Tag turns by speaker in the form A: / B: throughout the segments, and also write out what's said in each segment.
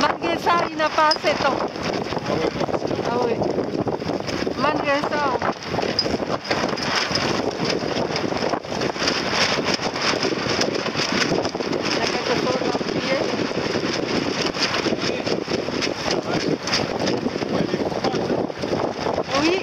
A: Malgré ça, il n'a pas assez de temps. Ah oui. Malgré ça. Il y a quelque chose à prier. Oui,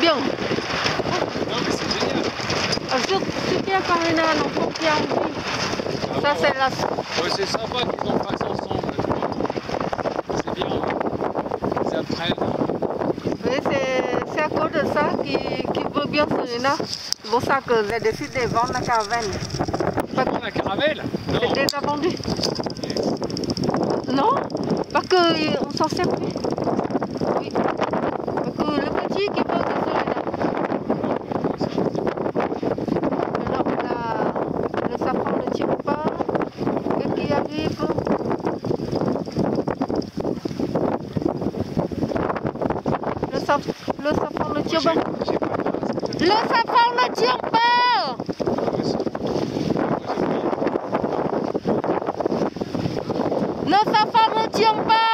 A: bien.
B: C'est génial.
A: Ah, quand il a un enfant qui a envie. Ça, c'est la...
B: Ouais, c'est sympa qu'ils fassent c'est
A: à cause de ça qu'il qu'il veut bien celui-là. C'est pour ça que j'ai décidé de vendre la
B: Prends la caravelle? Non.
A: C'est déjà vendu. Non? Parce qu'on s'en sert plus. Oui. Parce que le petit qui veut de celui-là. Alors la, le safran ne tire pas. Qu'est-ce qui arrive le, saf, le safran ne tire pas. Le safran ne tire pas Le safran ne tire pas